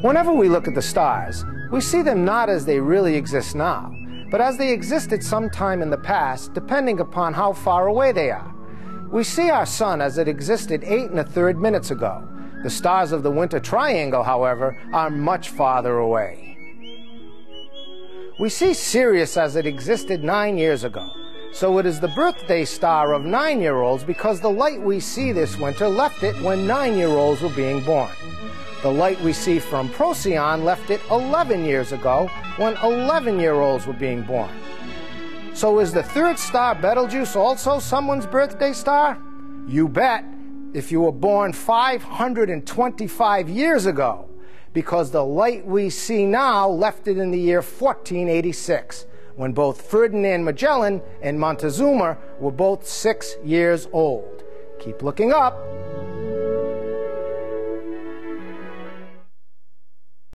Whenever we look at the stars, we see them not as they really exist now, but as they existed sometime in the past, depending upon how far away they are. We see our sun as it existed eight and a third minutes ago. The stars of the winter triangle, however, are much farther away. We see Sirius as it existed nine years ago. So it is the birthday star of nine year olds because the light we see this winter left it when nine year olds were being born. The light we see from Procyon left it 11 years ago when 11 year olds were being born. So is the third star Betelgeuse also someone's birthday star? You bet, if you were born 525 years ago, because the light we see now left it in the year 1486, when both Ferdinand Magellan and Montezuma were both six years old. Keep looking up.